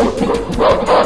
Oh, my God.